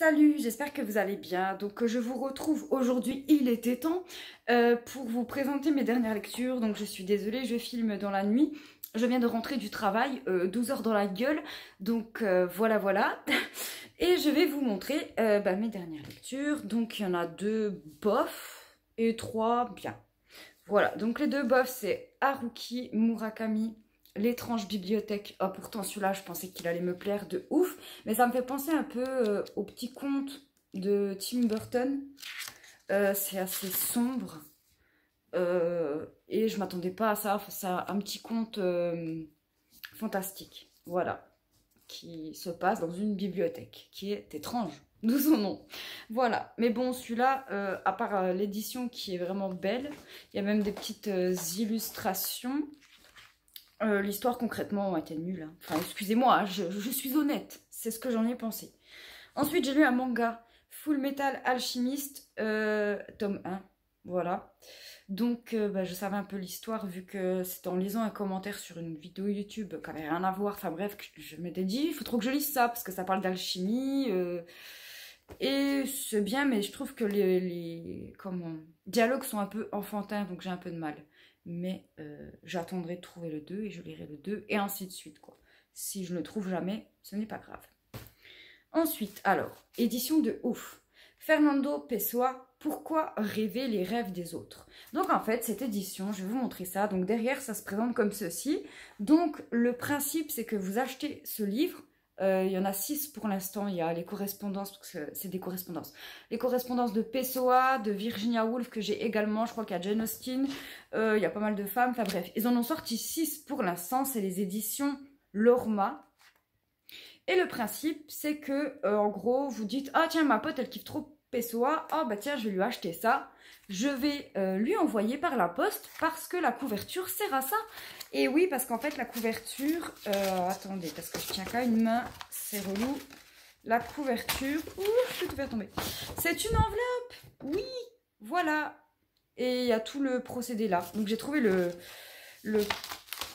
Salut, j'espère que vous allez bien. Donc je vous retrouve aujourd'hui, il était temps, euh, pour vous présenter mes dernières lectures. Donc je suis désolée, je filme dans la nuit. Je viens de rentrer du travail, 12 euh, heures dans la gueule. Donc euh, voilà, voilà. Et je vais vous montrer bah, mes dernières lectures. Donc il y en a deux bof et trois bien. Voilà, donc les deux bof, c'est Haruki Murakami L'étrange bibliothèque. Oh, pourtant, celui-là, je pensais qu'il allait me plaire de ouf. Mais ça me fait penser un peu euh, au petit conte de Tim Burton. Euh, c'est assez sombre. Euh, et je m'attendais pas à ça. C'est un petit conte fantastique. Voilà. Qui se passe dans une bibliothèque. Qui est étrange. D'où son nom. Voilà. Mais bon, celui-là, à part l'édition qui est vraiment belle, il y a même des petites illustrations. Euh, l'histoire concrètement était nulle. Hein. Enfin, excusez-moi, hein, je, suis honnête. C'est ce que j'en ai pensé. Ensuite, j'ai lu un manga, Full Metal Alchemist, euh, tome 1. Voilà. Donc, euh, bah, je savais un peu l'histoire vu que c'était en lisant un commentaire sur une vidéo YouTube qui n'avait rien à voir. Enfin bref, je m'étais dit, il faut trop que je lise ça parce que ça parle d'alchimie. et c'est bien, mais je trouve que les, dialogues sont un peu enfantins, donc j'ai un peu de mal mais euh, j'attendrai de trouver le 2 et je lirai le 2 et ainsi de suite quoi. Si je ne le trouve jamais, ce n'est pas grave. Ensuite, alors, édition de ouf. Fernando Pessoa, Pourquoi rêver les rêves des autres? Donc en fait, cette édition, je vais vous montrer ça. Donc derrière, ça se présente comme ceci. Donc le principe, c'est que vous achetez ce livre euh, il y en a six pour l'instant. Il y a les correspondances, c'est des correspondances. Les correspondances de Pessoa, de Virginia Woolf, que j'ai également. Je crois qu'il y a Jane Austen. Euh, il y a pas mal de femmes. Enfin bref, ils en ont sorti six pour l'instant. C'est les éditions Lorma. Et le principe, c'est que, euh, en gros, vous dites Ah, tiens, ma pote, elle kiffe trop Pessoa. Ah, bah tiens, je vais lui acheter ça je vais euh, lui envoyer par la poste parce que la couverture sert à ça. Et oui, parce qu'en fait, la couverture... Euh, attendez, parce que je tiens qu'à une main, c'est relou. La couverture... Ouh, je vais tout faire tomber. C'est une enveloppe Oui, voilà. Et il y a tout le procédé là. Donc j'ai trouvé le, le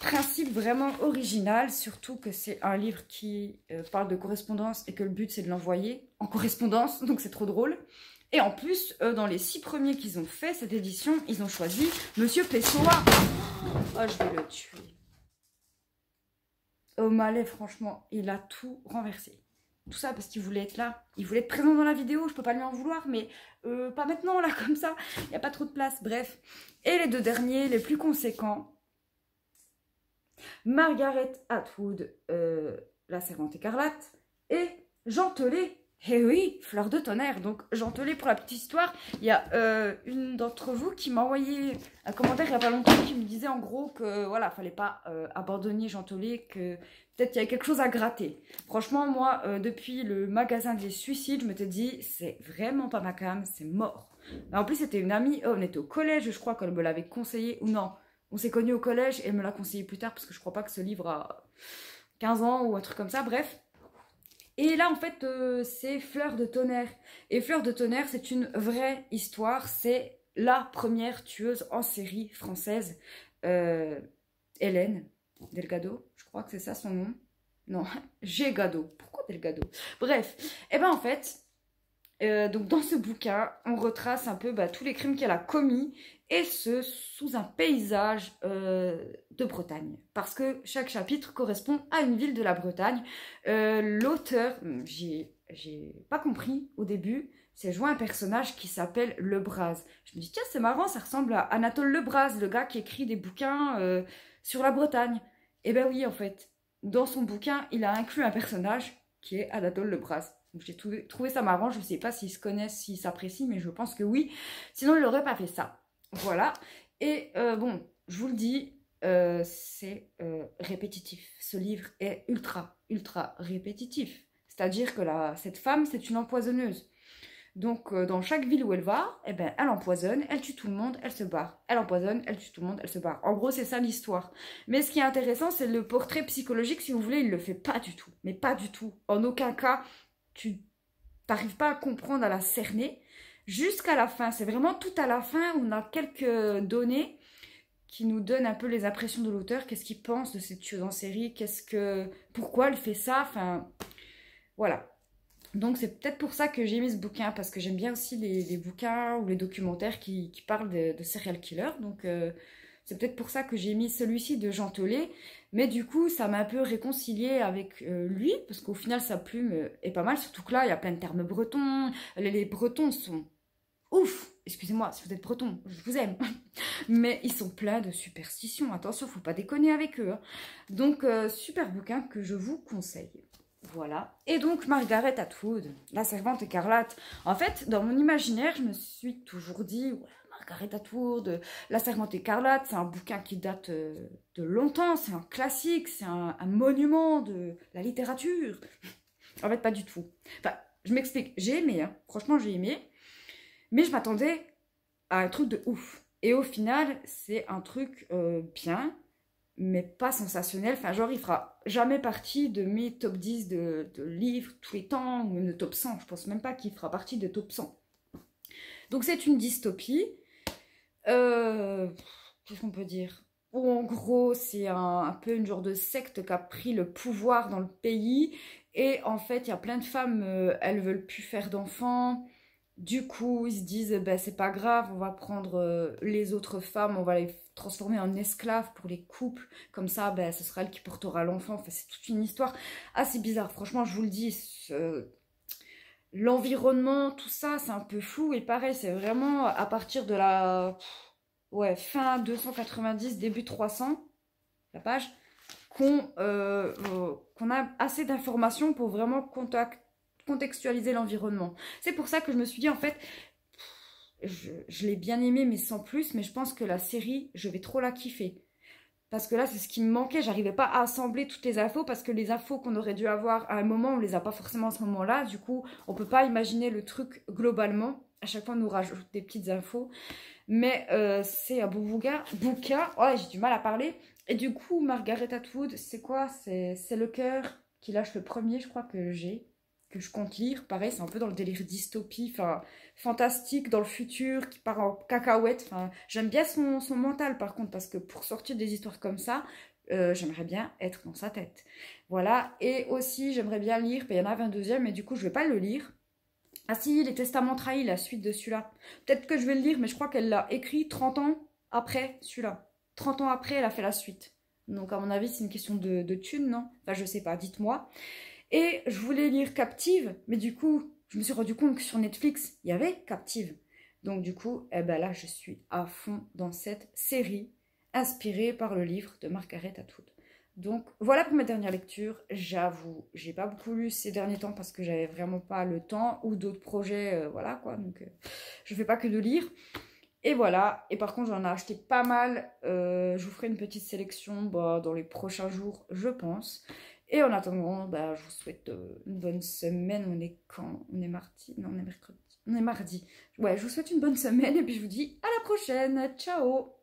principe vraiment original, surtout que c'est un livre qui euh, parle de correspondance et que le but c'est de l'envoyer en correspondance, donc c'est trop drôle. Et en plus, euh, dans les six premiers qu'ils ont fait cette édition, ils ont choisi Monsieur Pessoa. Oh, je vais le tuer. O'Malley, franchement, il a tout renversé. Tout ça parce qu'il voulait être là. Il voulait être présent dans la vidéo, je peux pas lui en vouloir, mais euh, pas maintenant, là, comme ça. Il n'y a pas trop de place, bref. Et les deux derniers, les plus conséquents. Margaret Atwood, euh, La Servante écarlate, et Jean Telet, eh oui, fleur de tonnerre. Donc, j'entelais pour la petite histoire. Il y a euh, une d'entre vous qui m'a envoyé un commentaire il n'y a pas longtemps qui me disait en gros que voilà, fallait pas euh, abandonner Gentelet, que peut-être qu'il y avait quelque chose à gratter. Franchement, moi, euh, depuis le magasin des suicides, je me suis dit, c'est vraiment pas ma cam, c'est mort. en plus, c'était une amie, oh, on était au collège, je crois qu'elle me l'avait conseillé, ou non, on s'est connus au collège et elle me l'a conseillé plus tard parce que je crois pas que ce livre a 15 ans ou un truc comme ça, bref. Et là, en fait, euh, c'est Fleur de tonnerre. Et Fleur de tonnerre, c'est une vraie histoire. C'est la première tueuse en série française, euh, Hélène Delgado. Je crois que c'est ça son nom. Non, Gado. Pourquoi Delgado? Bref, et eh ben en fait, euh, donc dans ce bouquin, on retrace un peu bah, tous les crimes qu'elle a commis et ce sous un paysage euh, de Bretagne. Parce que chaque chapitre correspond à une ville de la Bretagne. Euh, l'auteur, hmm, j'ai pas compris au début, c'est joué un personnage qui s'appelle Lebras. Je me dis, tiens, c'est marrant, ça ressemble à Anatole Lebras, le gars qui écrit des bouquins sur la Bretagne. Et eh ben oui, en fait, dans son bouquin, il a inclus un personnage qui est Anatole Lebras. Donc j'ai trouvé, ça marrant, je ne sais pas s'ils se connaissent, s'ils s'apprécient, mais je pense que oui. Sinon, il n'aurait pas fait ça. Voilà. Et euh, bon, je vous le dis, euh, c'est euh, répétitif. Ce livre est ultra, ultra répétitif. C'est-à-dire que cette femme, c'est une empoisonneuse. Donc, dans chaque ville où elle va, eh ben, elle empoisonne, elle tue tout le monde, elle se barre. Elle empoisonne, elle tue tout le monde, elle se barre. En gros, c'est ça l'histoire. Mais ce qui est intéressant, c'est le portrait psychologique, si vous voulez, il le fait pas du tout. Mais pas du tout. En aucun cas, tu n'arrives pas à comprendre, à la cerner, jusqu'à la fin. C'est vraiment tout à la fin on a quelques données qui nous donnent un peu les impressions de l'auteur, qu'est-ce qu'il pense de cette tueuse en série, qu'est-ce que, pourquoi elle fait ça, enfin, voilà. Donc c'est peut-être pour ça que j'ai mis ce bouquin, parce que j'aime bien aussi les, bouquins ou les documentaires qui, parlent de, serial killers. Donc euh, c'est peut-être pour ça que j'ai mis celui-ci de Jean Tollet. Mais du coup, ça m'a un peu réconcilié avec euh, lui, parce qu'au final, sa plume est pas mal. Surtout que là, il y a plein de termes bretons. Les, bretons sont ouf Excusez-moi, si vous êtes breton, je vous aime. Mais ils sont pleins de superstitions. Attention, faut pas déconner avec eux. Hein. Donc, euh, super bouquin que je vous conseille. Voilà. Et donc, Margaret Atwood, la servante écarlate. En fait, dans mon imaginaire, je me suis toujours dit, Margaret Atwood, la servante écarlate, c'est un bouquin qui date euh, de longtemps, c'est un classique, c'est un, monument de la littérature. En fait, pas du tout. Enfin, je m'explique, j'ai aimé, hein. franchement, j'ai aimé. Mais je m'attendais à un truc de ouf. Et au final, c'est un truc euh, bien, mais pas sensationnel. Enfin, genre, il fera jamais partie de mes top 10 de, livres tous les temps, ou de top 100. Je pense même pas qu'il fera partie de top 100. Donc, c'est une dystopie. Euh, qu'est-ce qu'on peut dire? En gros, c'est un, peu une genre de secte qui a pris le pouvoir dans le pays. Et en fait, il y a plein de femmes, euh, elles veulent plus faire d'enfants. Du coup, ils se disent, ben, c'est pas grave, on va prendre euh, les autres femmes, on va les transformer en esclaves pour les couples. Comme ça, ben, ce sera elle qui portera l'enfant. Enfin, c'est toute une histoire assez bizarre. Franchement, je vous le dis, l'environnement, tout ça, c'est un peu flou. Et pareil, c'est vraiment à partir de la ouais, fin 290, début 300, la page, qu'on euh, qu'on a assez d'informations pour vraiment contact contextualiser l'environnement. C'est pour ça que je me suis dit, en fait, je, l'ai bien aimé, mais sans plus, mais je pense que la série, je vais trop la kiffer. Parce que là, c'est ce qui me manquait. J'arrivais pas à assembler toutes les infos parce que les infos qu'on aurait dû avoir à un moment, on les a pas forcément à ce moment-là. Du coup, on peut pas imaginer le truc globalement. À chaque fois, on nous rajoute des petites infos. Mais euh, c'est un beau bouquin. bouquin. Ouais, j'ai du mal à parler. Et du coup, Margaret Atwood, c'est quoi? C'est le cœur qui lâche le premier, je crois que j'ai que je compte lire. Pareil, c'est un peu dans le délire dystopie, enfin, fantastique dans le futur, qui part en cacahuète. Enfin, j'aime bien son, son, mental, par contre, parce que pour sortir des histoires comme ça, euh, j'aimerais bien être dans sa tête. Voilà. Et aussi, j'aimerais bien lire, il y en un deuxième, mais du coup, je vais pas le lire. Ah si, Les Testaments trahis, la suite de celui-là. Peut-être que je vais le lire, mais je crois qu'elle l'a écrit 30 ans après celui-là. 30 ans après, elle a fait la suite. Donc, à mon avis, c'est une question de, de thune, non? Enfin, je sais pas, dites-moi. Et je voulais lire Captive, mais du coup, je me suis rendu compte que sur Netflix, il y avait Captive. Donc du coup, eh ben là, je suis à fond dans cette série inspirée par le livre de Margaret Atwood. Donc voilà pour ma dernière lecture. J'avoue, j'ai pas beaucoup lu ces derniers temps parce que j'avais vraiment pas le temps ou d'autres projets, euh, voilà quoi. Donc euh, je fais pas que de lire. Et voilà. Et par contre, j'en ai acheté pas mal. Euh, je vous ferai une petite sélection bah, dans les prochains jours, je pense. Et en attendant, bah, je vous souhaite euh, une bonne semaine. On est quand? On est mardi? Non, on est mercredi. On est mardi. Ouais, je vous souhaite une bonne semaine et puis je vous dis à la prochaine. Ciao